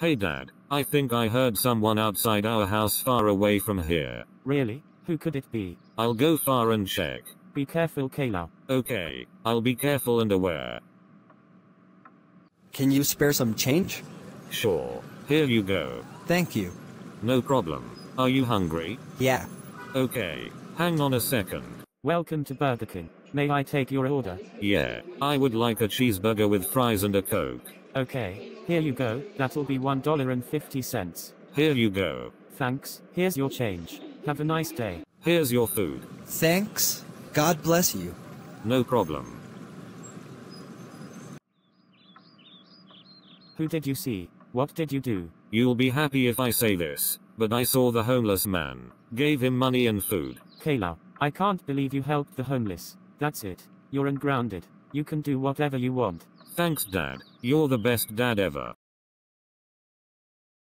Hey dad, I think I heard someone outside our house far away from here. Really? Who could it be? I'll go far and check. Be careful, Caillou. Okay, I'll be careful and aware. Can you spare some change? Sure, here you go. Thank you. No problem. Are you hungry? Yeah. Okay, hang on a second. Welcome to Burger King. May I take your order? Yeah, I would like a cheeseburger with fries and a coke. Okay, here you go. That'll be $1.50. Here you go. Thanks. Here's your change. Have a nice day. Here's your food. Thanks. God bless you. No problem. Who did you see? What did you do? You'll be happy if I say this, but I saw the homeless man. Gave him money and food. Caillou, I can't believe you helped the homeless. That's it. You're ungrounded. You can do whatever you want. Thanks dad. You're the best dad ever.